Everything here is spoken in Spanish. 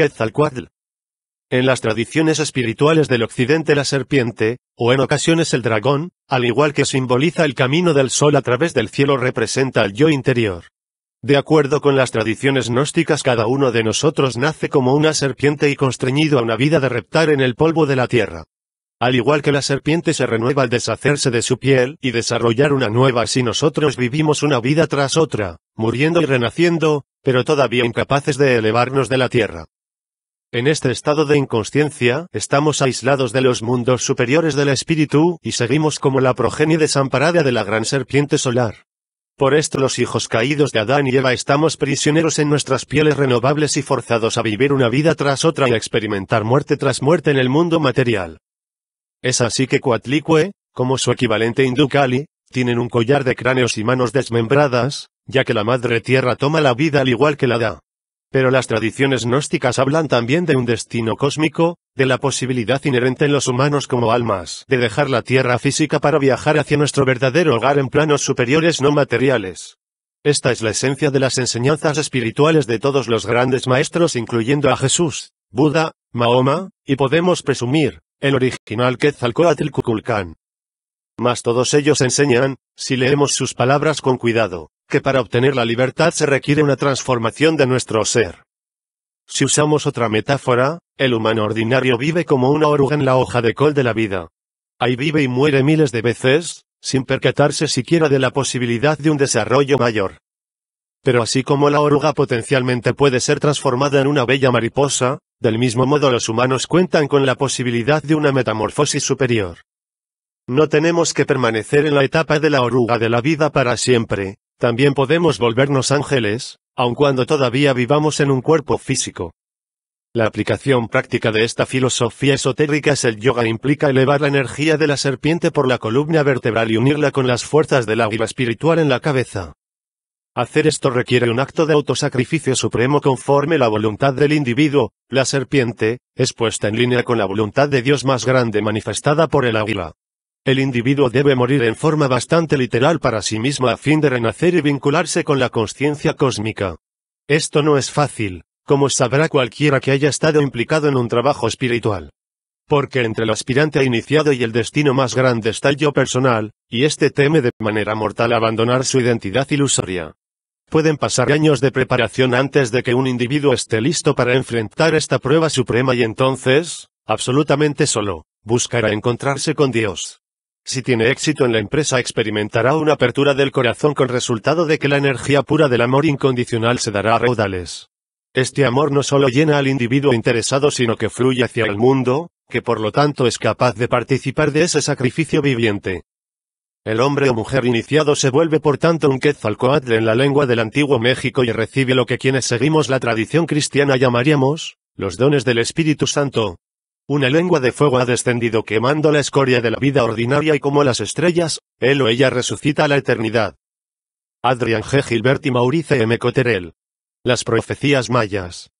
Quetzalcoatl. En las tradiciones espirituales del occidente la serpiente, o en ocasiones el dragón, al igual que simboliza el camino del sol a través del cielo representa el yo interior. De acuerdo con las tradiciones gnósticas cada uno de nosotros nace como una serpiente y constreñido a una vida de reptar en el polvo de la tierra. Al igual que la serpiente se renueva al deshacerse de su piel y desarrollar una nueva si nosotros vivimos una vida tras otra, muriendo y renaciendo, pero todavía incapaces de elevarnos de la tierra. En este estado de inconsciencia, estamos aislados de los mundos superiores del espíritu, y seguimos como la progenie desamparada de la gran serpiente solar. Por esto los hijos caídos de Adán y Eva estamos prisioneros en nuestras pieles renovables y forzados a vivir una vida tras otra y a experimentar muerte tras muerte en el mundo material. Es así que Coatlicue, como su equivalente hindú tienen un collar de cráneos y manos desmembradas, ya que la madre tierra toma la vida al igual que la da. Pero las tradiciones gnósticas hablan también de un destino cósmico, de la posibilidad inherente en los humanos como almas, de dejar la tierra física para viajar hacia nuestro verdadero hogar en planos superiores no materiales. Esta es la esencia de las enseñanzas espirituales de todos los grandes maestros incluyendo a Jesús, Buda, Mahoma, y podemos presumir, el original Quetzalcoatl Kukulcán. Mas todos ellos enseñan, si leemos sus palabras con cuidado, que para obtener la libertad se requiere una transformación de nuestro ser. Si usamos otra metáfora, el humano ordinario vive como una oruga en la hoja de col de la vida. Ahí vive y muere miles de veces, sin percatarse siquiera de la posibilidad de un desarrollo mayor. Pero así como la oruga potencialmente puede ser transformada en una bella mariposa, del mismo modo los humanos cuentan con la posibilidad de una metamorfosis superior. No tenemos que permanecer en la etapa de la oruga de la vida para siempre, también podemos volvernos ángeles, aun cuando todavía vivamos en un cuerpo físico. La aplicación práctica de esta filosofía esotérica es el yoga implica elevar la energía de la serpiente por la columna vertebral y unirla con las fuerzas del águila espiritual en la cabeza. Hacer esto requiere un acto de autosacrificio supremo conforme la voluntad del individuo, la serpiente, es puesta en línea con la voluntad de Dios más grande manifestada por el águila. El individuo debe morir en forma bastante literal para sí mismo a fin de renacer y vincularse con la conciencia cósmica. Esto no es fácil, como sabrá cualquiera que haya estado implicado en un trabajo espiritual. Porque entre el aspirante a iniciado y el destino más grande está yo personal, y éste teme de manera mortal abandonar su identidad ilusoria. Pueden pasar años de preparación antes de que un individuo esté listo para enfrentar esta prueba suprema y entonces, absolutamente solo, buscará encontrarse con Dios. Si tiene éxito en la empresa experimentará una apertura del corazón con resultado de que la energía pura del amor incondicional se dará a raudales. Este amor no solo llena al individuo interesado sino que fluye hacia el mundo, que por lo tanto es capaz de participar de ese sacrificio viviente. El hombre o mujer iniciado se vuelve por tanto un Quetzalcoatl en la lengua del antiguo México y recibe lo que quienes seguimos la tradición cristiana llamaríamos, los dones del Espíritu Santo, una lengua de fuego ha descendido quemando la escoria de la vida ordinaria y como las estrellas, él o ella resucita a la eternidad. Adrian G. Gilbert y Maurice M. Cotterell. Las profecías mayas.